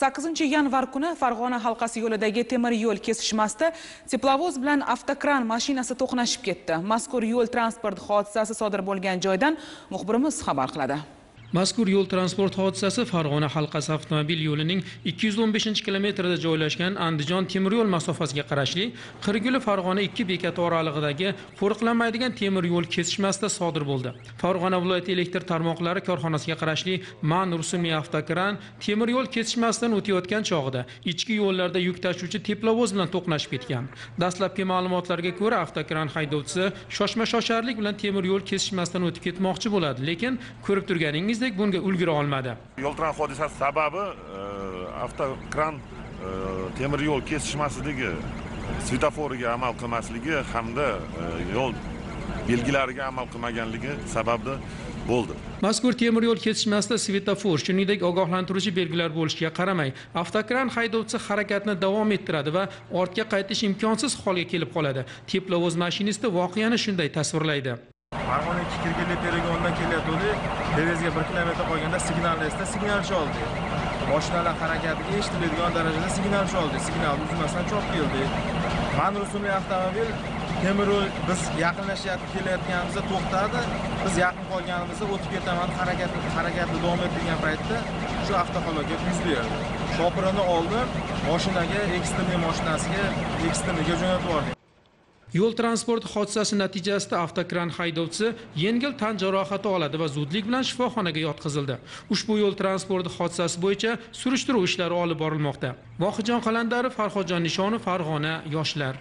sakkizinchi yanvar kuni farg'ona halqasi yo'lidagi temir yo'l kesishmasida teplovoz bilan avtokran mashinasi to'qnashib ketdi. Mazkur yo'l transport hodisasi sodir bo'lgan joydan muxbirimiz xabar qiladi. Mazkur yo'l transport hodisasi farg'ona halqasi avtomobil yo'lining 215 kilometrida joylashgan andijon temir yo'l masofasiga qarashli qirguli farg'ona ikki bekati oralig'idagi qo'riqlanmaydigan temir yo'l kesishmasida sodir bo'ldi. Farg'ona viloyati elektr tarmoqlari korxonasiga qarashli man rusumli avtokran temir yo'l kesishmasidan o'tayotgan chog'ida ichki yo'llarda yuk tashuvchi teplovoz bilan to'qnashib ketgan. Dastlabki ma'lumotlarga ko'ra avtokran haydovchisi shoshma shosharlik bilan temir yo'l kesishmasidan o'tib ketmoqchi bo'ladi lekin ko'rib turganingiz deganimizdek bunga ulgura olmadi. Yo'l transport hodisasi sababi e, avtokran e, temir yo'l kesishmasidagi svetoforiga amal qilmasligi hamda e, yo'l belgilariga amal qilmaganligi sababli bo'ldi. Mazkur temir yo'l kesishmasida svetofor shuningdek ogohlantiruvchi belgilar bo'lishiga qaramay avtokran haydovchisi harakatni davom ettiradi va ortga qaytish imkonsiz holga kelib qoladi. Teplovoz mashinisti voqeani shunday tasvirlaydi farg'ona ikki kirgili poligondan kelayotgandik devizga bir kilometr qolganda signal esda signal chaldi moshinalar harakatiga eshitiladigan darajada signal chaldi signal uzmasdan chop keldi man rusumli avtomobil temir yo'l biz yaqinlashayotib kelayotganimizda to'xtadi. Biz yaqin qolganimizda o'tib ketaman harakatni harakatni davom ettirgan paytda shu avtohalokat yuz berdi. Shopirini oldim moshinaga ekstremniy moshinasiga ekstremniga jo'natib yubordim yo'l transporti hodisasi natijasida avtokran haydovchisi yengil tan jarohati oladi va zudlik bilan shifoxonaga yotqizildi. Ushbu yo'l transporti hodisasi bo'yicha surishtiruv ishlari olib borilmoqda. Vohidjon qalandarov farhodjon nishonov farg'ona yoshlar.